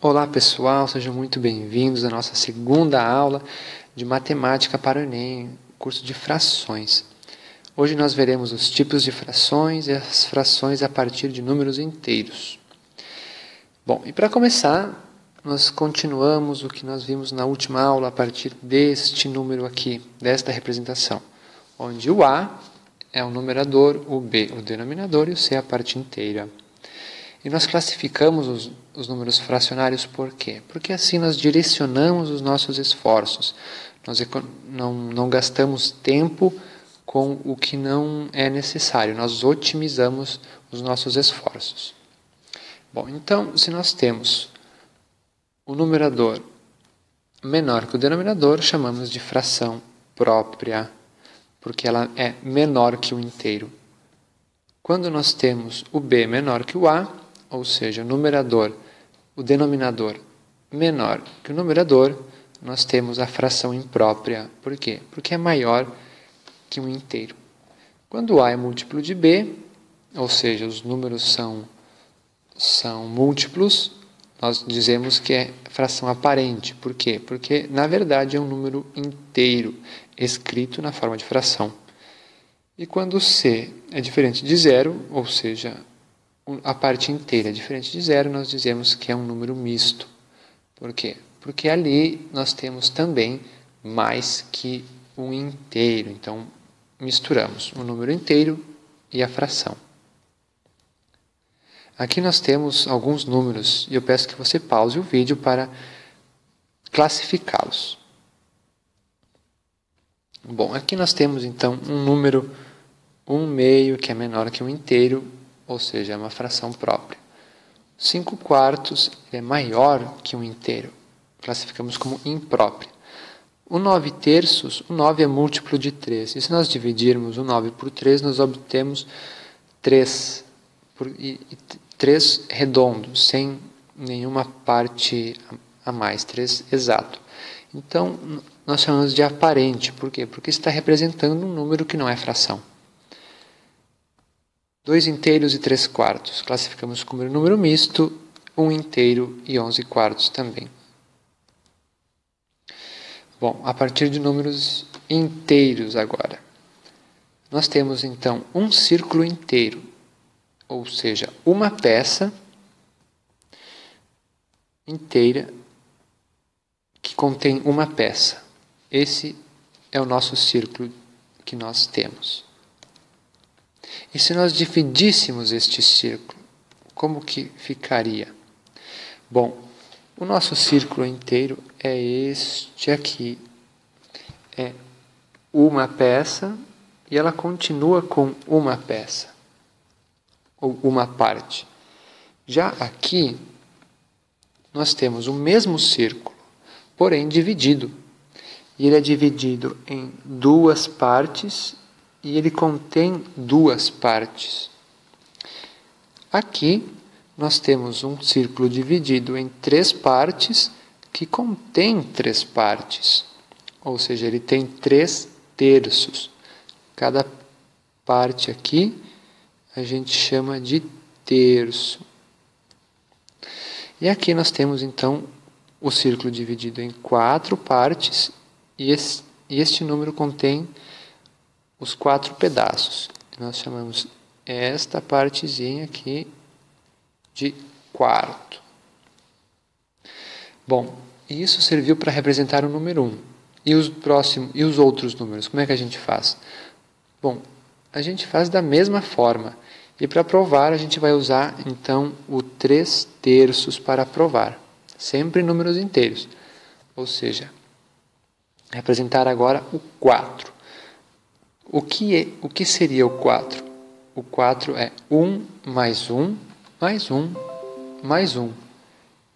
Olá pessoal, sejam muito bem-vindos à nossa segunda aula de Matemática para o Enem, curso de frações. Hoje nós veremos os tipos de frações e as frações a partir de números inteiros. Bom, e para começar, nós continuamos o que nós vimos na última aula a partir deste número aqui, desta representação, onde o A é o numerador, o B o denominador e o C a parte inteira. E nós classificamos os, os números fracionários por quê? Porque assim nós direcionamos os nossos esforços. Nós não, não gastamos tempo com o que não é necessário, nós otimizamos os nossos esforços. Bom, então, se nós temos o numerador menor que o denominador, chamamos de fração própria, porque ela é menor que o inteiro. Quando nós temos o b menor que o a, ou seja, o numerador, o denominador menor que o numerador, nós temos a fração imprópria. Por quê? Porque é maior que um inteiro. Quando A é múltiplo de B, ou seja, os números são, são múltiplos, nós dizemos que é fração aparente. Por quê? Porque, na verdade, é um número inteiro, escrito na forma de fração. E quando C é diferente de zero, ou seja, a parte inteira diferente de zero, nós dizemos que é um número misto. Por quê? Porque ali nós temos também mais que um inteiro. Então, misturamos o número inteiro e a fração. Aqui nós temos alguns números e eu peço que você pause o vídeo para classificá-los. Bom, aqui nós temos então um número um meio que é menor que um inteiro ou seja, é uma fração própria. 5 quartos é maior que um inteiro, classificamos como imprópria. O 9 terços, o 9 é múltiplo de 3. E se nós dividirmos o 9 por 3, nós obtemos 3, por, e, e 3 redondo, sem nenhuma parte a mais, 3 exato. Então, nós chamamos de aparente. Por quê? Porque está representando um número que não é fração. 2 inteiros e 3 quartos. Classificamos como número misto, 1 um inteiro e 11 quartos também. Bom, a partir de números inteiros agora. Nós temos então um círculo inteiro, ou seja, uma peça inteira que contém uma peça. Esse é o nosso círculo que nós temos. E se nós dividíssemos este círculo, como que ficaria? Bom, o nosso círculo inteiro é este aqui. É uma peça e ela continua com uma peça, ou uma parte. Já aqui, nós temos o mesmo círculo, porém dividido. E ele é dividido em duas partes e ele contém duas partes. Aqui nós temos um círculo dividido em três partes que contém três partes, ou seja, ele tem três terços. Cada parte aqui a gente chama de terço. E aqui nós temos então o círculo dividido em quatro partes e este número contém os quatro pedaços. Nós chamamos esta partezinha aqui de quarto. Bom, isso serviu para representar o número 1. Um. E os próximos e os outros números, como é que a gente faz? Bom, a gente faz da mesma forma. E para provar, a gente vai usar então o 3 terços para provar. Sempre números inteiros. Ou seja, representar agora o 4. O que, é, o que seria o 4? O 4 é 1 mais 1 mais 1 mais 1.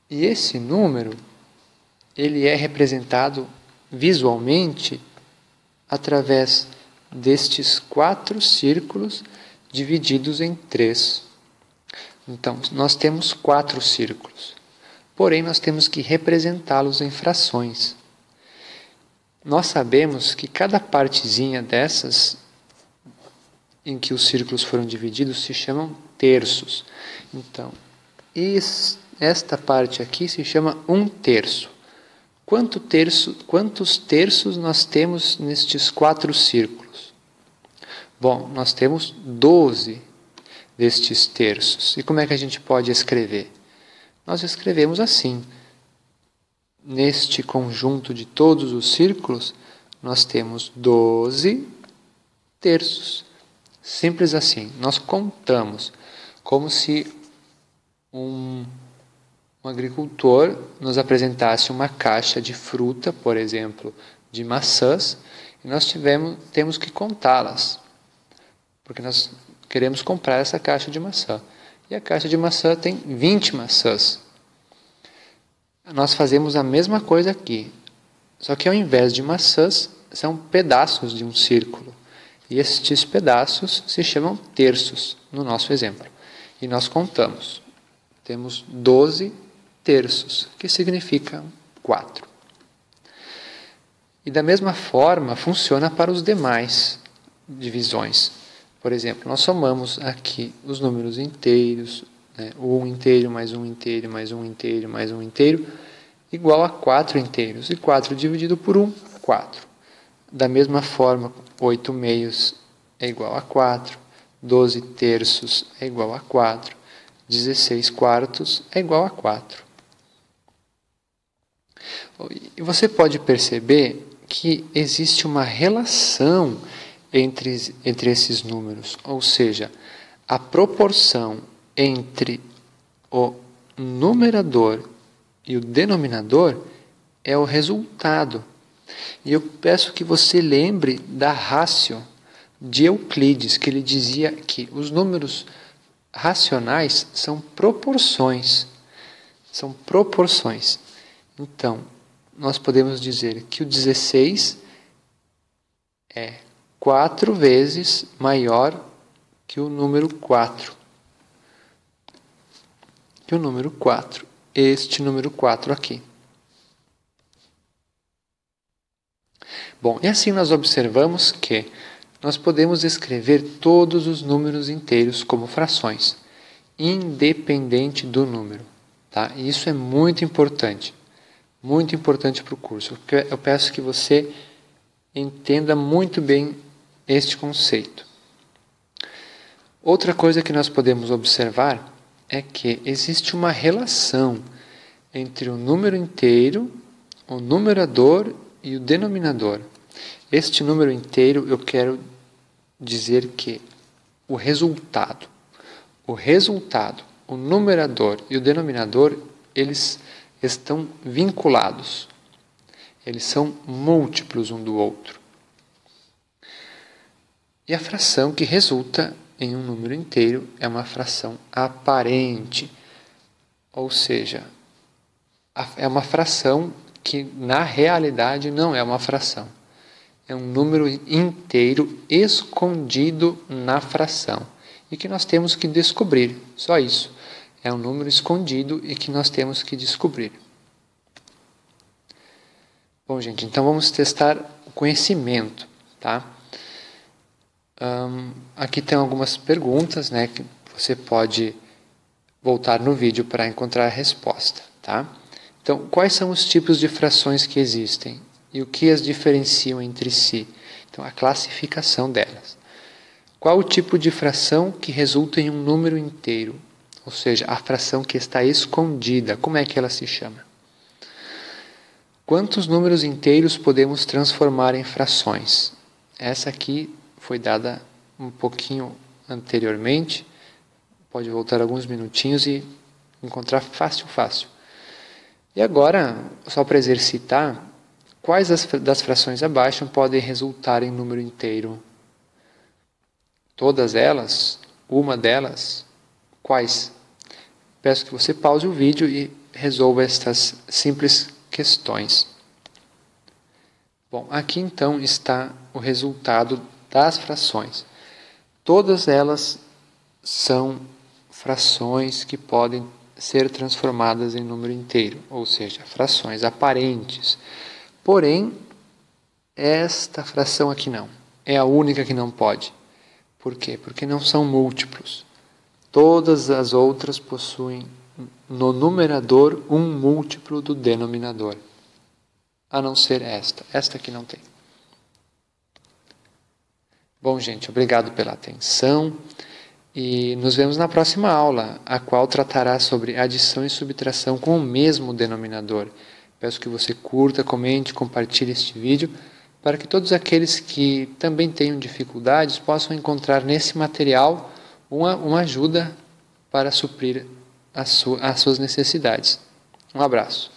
E esse número ele é representado visualmente através destes quatro círculos divididos em três. Então, nós temos quatro círculos, porém, nós temos que representá-los em frações nós sabemos que cada partezinha dessas em que os círculos foram divididos se chamam terços. Então, esta parte aqui se chama um terço. Quanto terço, quantos terços nós temos nestes quatro círculos? Bom, nós temos 12 destes terços. E como é que a gente pode escrever? Nós escrevemos assim. Neste conjunto de todos os círculos, nós temos 12 terços. Simples assim. Nós contamos como se um um agricultor nos apresentasse uma caixa de fruta, por exemplo, de maçãs, e nós tivemos, temos que contá-las, porque nós queremos comprar essa caixa de maçã. E a caixa de maçã tem 20 maçãs. Nós fazemos a mesma coisa aqui, só que ao invés de maçãs, são pedaços de um círculo. E estes pedaços se chamam terços, no nosso exemplo. E nós contamos. Temos 12 terços, que significa quatro. E da mesma forma funciona para os demais divisões. Por exemplo, nós somamos aqui os números inteiros, né, um inteiro mais um inteiro mais um inteiro mais um inteiro, igual a quatro inteiros. E quatro dividido por um, quatro. Da mesma forma, oito meios é igual a quatro, doze terços é igual a quatro, dezesseis quartos é igual a quatro. E você pode perceber que existe uma relação entre, entre esses números, ou seja, a proporção entre o numerador e o denominador é o resultado. E eu peço que você lembre da rácio de Euclides, que ele dizia que os números racionais são proporções. São proporções. Então, nós podemos dizer que o 16 é quatro vezes maior que o número 4. Que o número 4. Este número 4 aqui. Bom, e assim nós observamos que nós podemos escrever todos os números inteiros como frações, independente do número. Tá? E isso é muito importante muito importante para o curso. Eu peço que você entenda muito bem este conceito. Outra coisa que nós podemos observar é que existe uma relação entre o número inteiro, o numerador e o denominador. Este número inteiro eu quero dizer que o resultado, o resultado, o numerador e o denominador, eles estão vinculados. Eles são múltiplos um do outro. E a fração que resulta em um número inteiro é uma fração aparente, ou seja, é uma fração que na realidade não é uma fração. É um número inteiro escondido na fração e que nós temos que descobrir, só isso é um número escondido e que nós temos que descobrir. Bom, gente, então vamos testar o conhecimento, tá? Um, aqui tem algumas perguntas, né, que você pode voltar no vídeo para encontrar a resposta, tá? Então, quais são os tipos de frações que existem e o que as diferenciam entre si? Então, a classificação delas. Qual o tipo de fração que resulta em um número inteiro? ou seja, a fração que está escondida. Como é que ela se chama? Quantos números inteiros podemos transformar em frações? Essa aqui foi dada um pouquinho anteriormente. Pode voltar alguns minutinhos e encontrar fácil, fácil. E agora, só para exercitar, quais das frações abaixo podem resultar em número inteiro? Todas elas? Uma delas? Quais? Peço que você pause o vídeo e resolva estas simples questões. Bom, aqui então está o resultado das frações. Todas elas são frações que podem ser transformadas em número inteiro, ou seja, frações aparentes. Porém, esta fração aqui não. É a única que não pode. Por quê? Porque não são múltiplos. Todas as outras possuem no numerador um múltiplo do denominador, a não ser esta. Esta aqui não tem. Bom, gente, obrigado pela atenção e nos vemos na próxima aula, a qual tratará sobre adição e subtração com o mesmo denominador. Peço que você curta, comente, compartilhe este vídeo para que todos aqueles que também tenham dificuldades possam encontrar nesse material uma, uma ajuda para suprir as, su as suas necessidades. Um abraço.